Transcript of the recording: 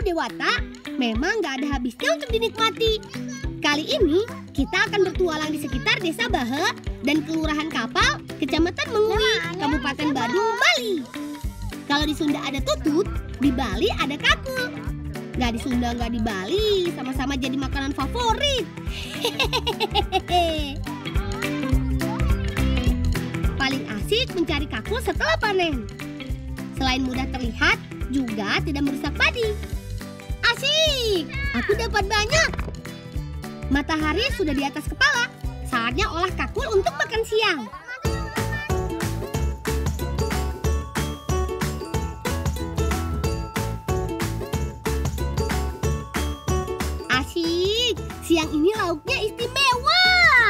Dewata memang gak ada habisnya untuk dinikmati. Kali ini kita akan bertualang di sekitar Desa Bahe dan Kelurahan Kapal, Kecamatan Mengui, Kabupaten Badung, Bali. Kalau di Sunda ada tutut, di Bali ada kakul. Gak di Sunda, gak di Bali, sama-sama jadi makanan favorit. Paling asik mencari kakul setelah panen. Selain mudah terlihat, juga tidak merusak padi. Asik, aku dapat banyak. Matahari sudah di atas kepala. Saatnya olah kakul untuk makan siang. Asik, siang ini lauknya istimewa.